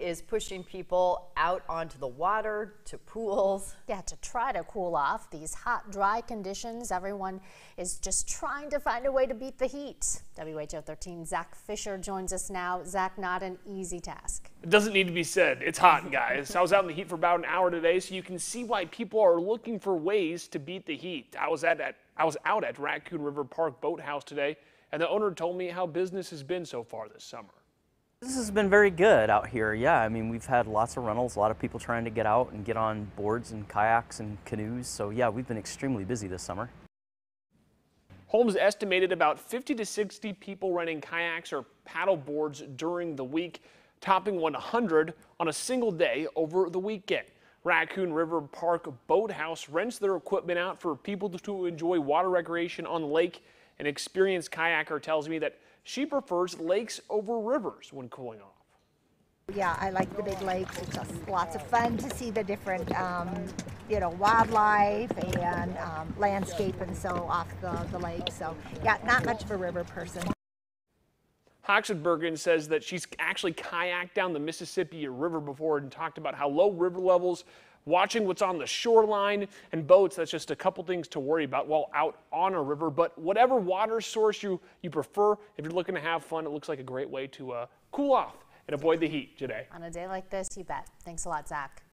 is pushing people out onto the water, to pools. Yeah, to try to cool off these hot, dry conditions, everyone is just trying to find a way to beat the heat. WHO 13 Zac Fisher joins us now. Zac, not an easy task. It doesn't need to be said. It's hot, guys. I was out in the heat for about an hour today, so you can see why people are looking for ways to beat the heat. I was at, at I was out at Raccoon River Park Boathouse today, and the owner told me how business has been so far this summer. This has been very good out here. Yeah, I mean, we've had lots of rentals, a lot of people trying to get out and get on boards and kayaks and canoes. So, yeah, we've been extremely busy this summer. Holmes estimated about 50 to 60 people renting kayaks or paddle boards during the week, topping 100 on a single day over the weekend. Raccoon River Park Boathouse rents their equipment out for people to enjoy water recreation on the lake. An experienced kayaker tells me that she prefers lakes over rivers when cooling off. Yeah, I like the big lakes. It's just lots of fun to see the different, um, you know, wildlife and um, landscape and so off the, the lake. So, yeah, not much of a river person. Hoxenbergen says that she's actually kayaked down the Mississippi River before and talked about how low river levels watching what's on the shoreline and boats. That's just a couple things to worry about while out on a river. But whatever water source you, you prefer, if you're looking to have fun, it looks like a great way to uh, cool off and avoid the heat today. On a day like this, you bet. Thanks a lot, Zac.